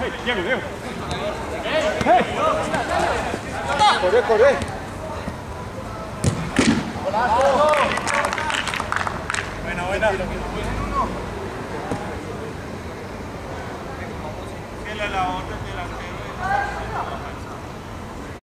Hey, Diego, Diego. Hey. Corre, corre. Buena, buena. Que la otra delantero.